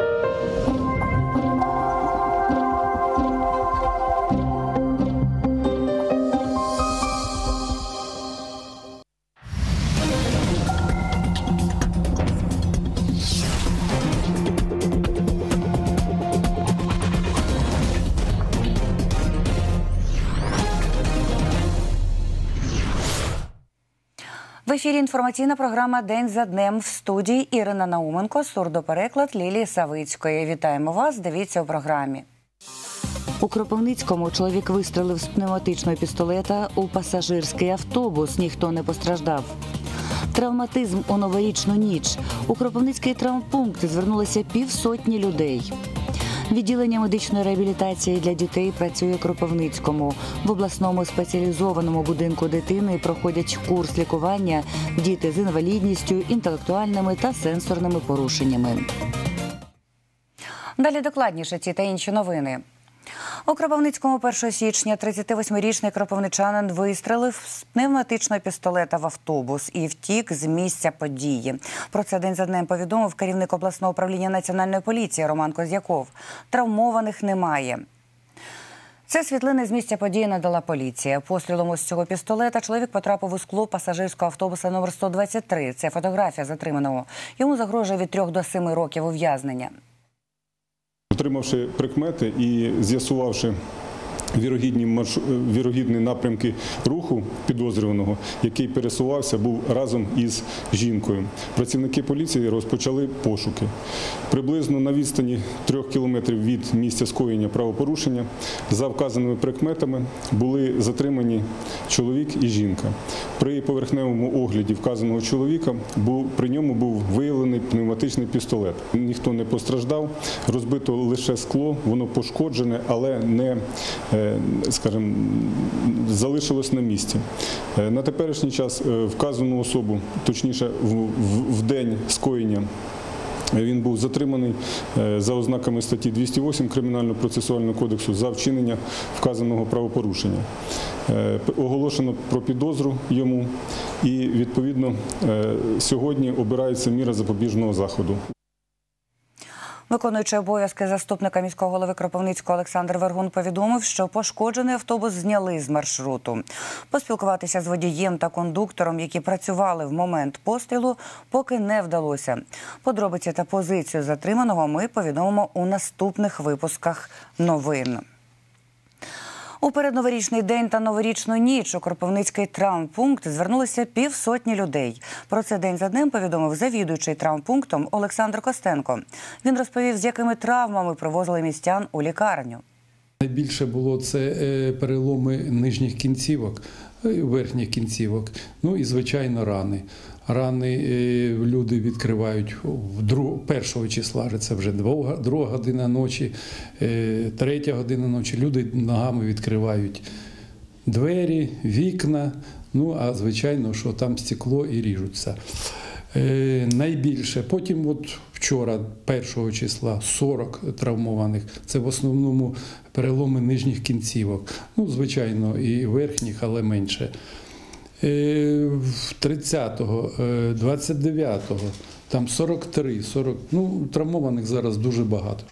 thank you В ефірі інформаційна програма День за днем в студії Ірина Науменко, сурдопереклад Лілії Савицької. Вітаємо вас. Дивіться у програмі. У Кропивницькому чоловік вистрелив з пневматичного пістолета у пасажирський автобус. Ніхто не постраждав. Травматизм у новорічну ніч. У Кропивницький травмпункт звернулося півсотні людей. Відділення медичної реабілітації для дітей працює Кропивницькому. В обласному спеціалізованому будинку дитини проходять курс лікування діти з інвалідністю, інтелектуальними та сенсорними порушеннями. Далі докладніше ці та інші новини. У Кропивницькому 1 січня 38-річний кропивничанин вистрелив з пневматичного пістолета в автобус і втік з місця події. Про це день за днем повідомив керівник обласного управління національної поліції Роман Козяков. Травмованих немає. Це світлини з місця події надала поліція. Пострілом із цього пістолета чоловік потрапив у скло пасажирського автобуса номер 123. Це фотографія затриманого. Йому загрожує від 3 до 7 років ув'язнення. Отримавши прикмети і з'ясувавши вірогідні марш... вірогідні напрямки руху підозрюваного, який пересувався, був разом із жінкою. Працівники поліції розпочали пошуки. Приблизно на відстані трьох кілометрів від місця скоєння правопорушення за вказаними прикметами були затримані чоловік і жінка. При поверхневому огляді вказаного чоловіка був при ньому був виявлений пневматичний пістолет. Ніхто не постраждав, розбито лише скло, воно пошкоджене, але не е, скажімо, залишилось на місці. Е, На теперішній час е, вказану особу, точніше, в, день скоєння. Він був затриманий е, за ознаками статті 208 Кримінального процесуального кодексу за вчинення вказаного правопорушення. Е, Оголошено про підозру йому і відповідно е, сьогодні обирається міра запобіжного заходу. Виконуючий обов'язки заступника міського голови Кропивницького Олександр Вергун повідомив, що пошкоджений автобус зняли з маршруту. Поспілкуватися з водієм та кондуктором, які працювали в момент пострілу, поки не вдалося. Подробиці та позицію затриманого ми повідомимо у наступних випусках новин. У передноворічний день та новорічну ніч у Кропивницький травмпункт звернулися півсотні людей. Про це день за днем повідомив завідуючий травмпунктом Олександр Костенко. Він розповів, з якими травмами привозили містян у лікарню. Найбільше було це е, переломи нижніх кінцівок, е, верхніх кінцівок, ну і звичайно рани. Рани люди відкривають першого числа, це вже друга година ночі, е, третя година ночі. Люди ногами відкривають двері, вікна. Ну а звичайно, що там стекло і ріжуться. Е, найбільше. Потім, от вчора, 1 числа, 40 травмованих. Це в основному переломи нижніх кінцівок. Ну, звичайно, і верхніх, але менше. Е, 30-го, е, 29-го, там 43, 40. Ну, травмованих зараз дуже багато.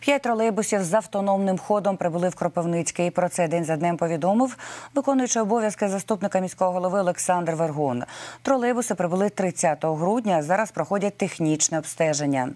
П'ять тролейбусів з автономним ходом прибули в Кропивницький. Про це день за днем повідомив виконуючий обов'язки заступника міського голови Олександр Вергун. Тролейбуси прибули 30 грудня. Зараз проходять технічне обстеження.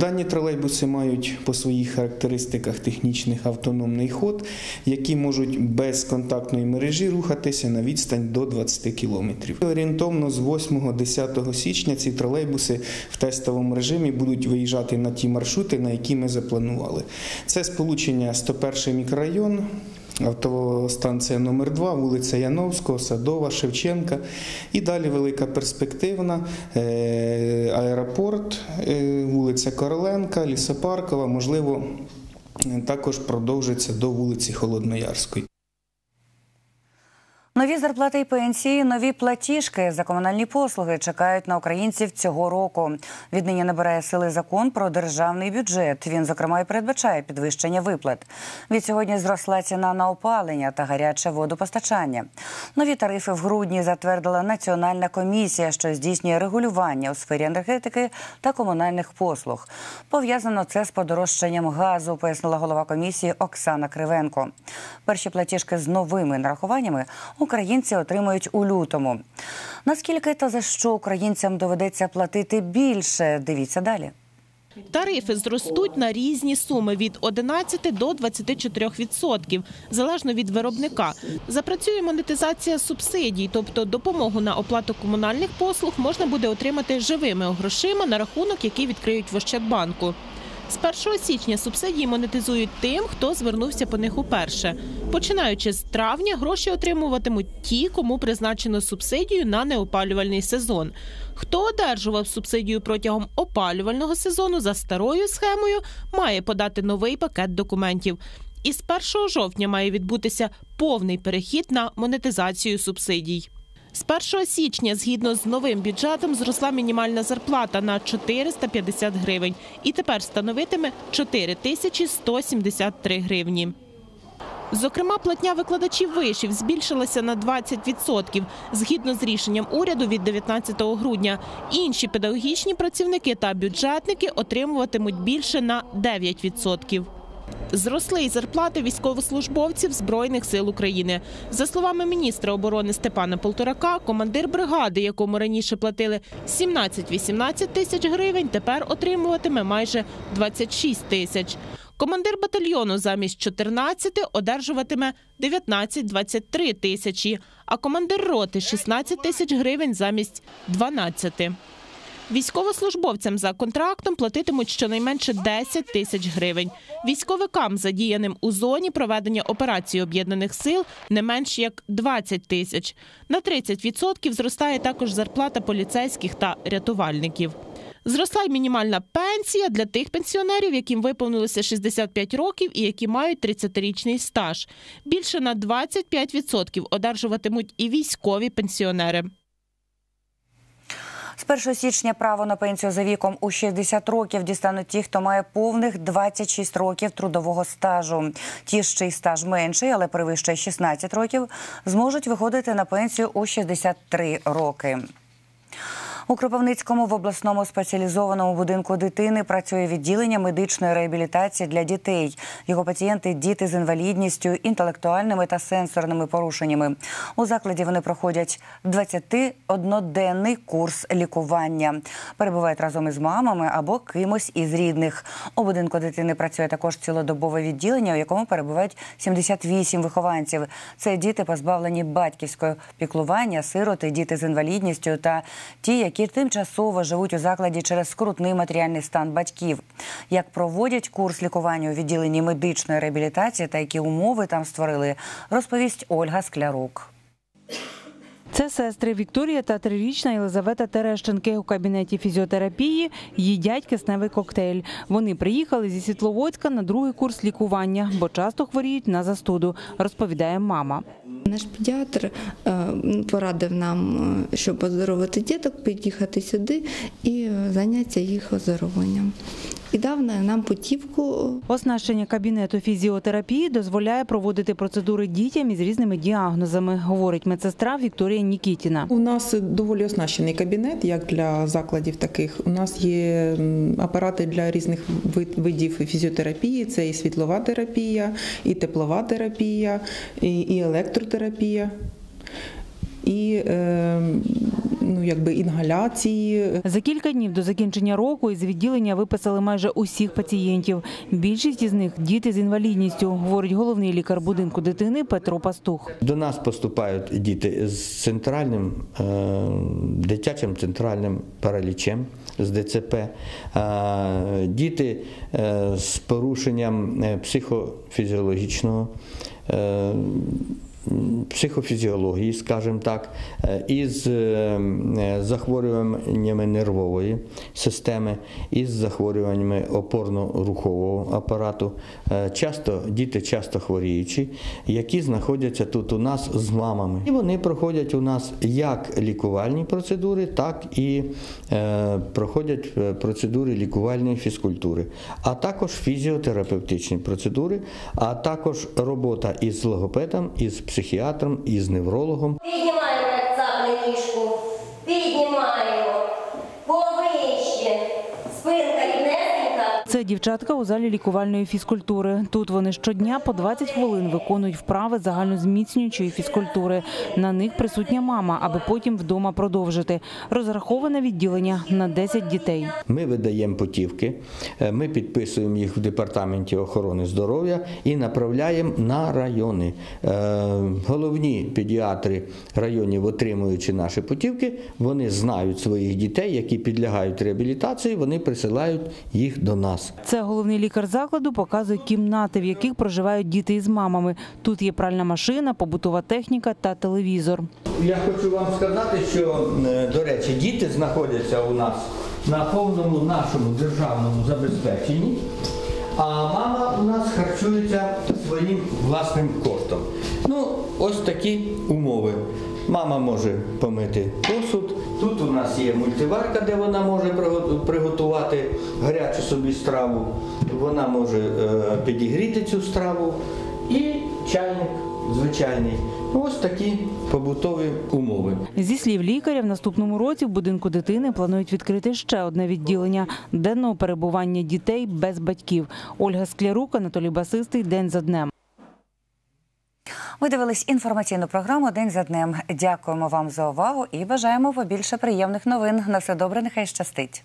Дані тролейбуси мають по своїх характеристиках технічних автономний ход, які можуть без контактної мережі рухатися на відстань до 20 км. Орієнтовно з 8-10 січня ці тролейбуси в тестовому режимі будуть виїжджати на ті маршрути, на які ми запланували. Це сполучення 101 мікрорайон. Автостанція номер 2 вулиця Яновського, Садова, Шевченка. І далі велика перспективна, е, аеропорт, е, вулиця Короленка, Лісопаркова, можливо, також продовжиться до вулиці Холодноярської. Нові зарплати і пенсії, нові платіжки за комунальні послуги чекають на українців цього року. Віднині набирає сили закон про державний бюджет. Він зокрема і передбачає підвищення виплат. Від сьогодні зросла ціна на опалення та гаряче водопостачання. Нові тарифи в грудні затвердила Національна комісія, що здійснює регулювання у сфері енергетики та комунальних послуг. Пов'язано це з подорожчанням газу, пояснила голова комісії Оксана Кривенко. Перші платіжки з новими нарахуваннями українці отримують у лютому. Наскільки та за що українцям доведеться платити більше? Дивіться далі. Тарифи зростуть на різні суми від 11 до 24 відсотків, залежно від виробника. Запрацює монетизація субсидій, тобто допомогу на оплату комунальних послуг можна буде отримати живими грошима на рахунок, який відкриють в Ощадбанку. З 1 січня субсидії монетизують тим, хто звернувся по них уперше. Починаючи з травня, гроші отримуватимуть ті, кому призначено субсидію на неопалювальний сезон. Хто одержував субсидію протягом опалювального сезону за старою схемою, має подати новий пакет документів. І з 1 жовтня має відбутися повний перехід на монетизацію субсидій. З 1 січня, згідно з новим бюджетом, зросла мінімальна зарплата на 450 гривень і тепер становитиме 4173 гривні. Зокрема, платня викладачів вишів збільшилася на 20%, згідно з рішенням уряду від 19 грудня. Інші педагогічні працівники та бюджетники отримуватимуть більше на 9%. Зросли й зарплати військовослужбовців Збройних сил України. За словами міністра оборони Степана Полторака, командир бригади, якому раніше платили 17-18 тисяч гривень, тепер отримуватиме майже 26 тисяч. Командир батальйону замість 14 одержуватиме 19-23 тисячі, а командир роти 16 тисяч гривень замість 12. Військовослужбовцям за контрактом платитимуть щонайменше 10 тисяч гривень. Військовикам, задіяним у зоні проведення операції об'єднаних сил, не менш як 20 тисяч. На 30% зростає також зарплата поліцейських та рятувальників. Зросла й мінімальна пенсія для тих пенсіонерів, яким виповнилося 65 років і які мають 30-річний стаж. Більше на 25% одержуватимуть і військові пенсіонери. З 1 січня право на пенсію за віком у 60 років дістануть ті, хто має повних 26 років трудового стажу. Ті, чий стаж менший, але перевищує 16 років, зможуть виходити на пенсію у 63 роки. У Кропивницькому в обласному спеціалізованому будинку дитини працює відділення медичної реабілітації для дітей. Його пацієнти діти з інвалідністю, інтелектуальними та сенсорними порушеннями. У закладі вони проходять 21-денний курс лікування. Перебувають разом із мамами або кимось із рідних. У будинку дитини працює також цілодобове відділення, у якому перебувають 78 вихованців. Це діти, позбавлені батьківського піклування, сироти, діти з інвалідністю та ті, які які тимчасово живуть у закладі через скрутний матеріальний стан батьків. Як проводять курс лікування у відділенні медичної реабілітації та які умови там створили, розповість Ольга Склярук. Це сестри Вікторія та трирічна Єлизавета Терещенки у кабінеті фізіотерапії їдять кисневий коктейль. Вони приїхали зі Світловодська на другий курс лікування, бо часто хворіють на застуду, розповідає мама. Наш педіатр е, порадив нам, е, щоб оздоровити діток, під'їхати сюди і е, зайнятися їх оздоровленням. І дав нам путівку. Оснащення кабінету фізіотерапії дозволяє проводити процедури дітям із різними діагнозами, говорить медсестра Вікторія Нікітіна. У нас доволі оснащений кабінет, як для закладів таких. У нас є апарати для різних видів фізіотерапії. Це і світлова терапія, і теплова терапія, і електротерапія. І е, ну якби інгаляції. За кілька днів до закінчення року із відділення виписали майже усіх пацієнтів. Більшість із них діти з інвалідністю, говорить головний лікар будинку дитини Петро Пастух. До нас поступають діти з центральним е, дитячим центральним паралічем з ДЦП, е, діти е, з порушенням психофізіологічного психофізіології, скажімо так, е, із е, е, захворюваннями нервової системи, із захворюваннями опорно-рухового апарату. Часто діти часто хворіючі, які знаходяться тут у нас з мамами. І вони проходять у нас як лікувальні процедури, так і проходять процедури лікувальної фізкультури, а також фізіотерапевтичні процедури, а також робота із логопедом, із психіатром, і з неврологом. Піднімаємо як цапли ніжку. Піднімаємо. Це дівчатка у залі лікувальної фізкультури. Тут вони щодня по 20 хвилин виконують вправи загальнозміцнюючої фізкультури. На них присутня мама, аби потім вдома продовжити. Розраховане відділення на 10 дітей. Ми видаємо путівки, е, ми підписуємо їх в департаменті охорони здоров'я і направляємо на райони. Е, Головні педіатри районів, отримуючи наші путівки, вони знають своїх дітей, які підлягають реабілітації, вони присилають їх до нас. Це головний лікар закладу показує кімнати, в яких проживають діти із мамами. Тут є пральна машина, побутова техніка та телевізор. Я хочу вам сказати, що, е, до речі, діти знаходяться у нас на повному нашому державному забезпеченні, а мама у нас харчується своїм власним коштом. Ну, ось такі умови. Мама може помити посуд. Тут у нас є мультиварка, де вона може приго- приготувати гарячу собі страву. Вона може е, підігріти цю страву. І чайник звичайний. Ось такі побутові умови. Зі слів лікаря, в наступному році в будинку дитини планують відкрити ще одне відділення денного перебування дітей без батьків. Ольга Склярук, Анатолій Басистий. День за днем. Ви дивились інформаційну програму День за днем. Дякуємо вам за увагу і бажаємо побільше приємних новин. На все добре, нехай щастить.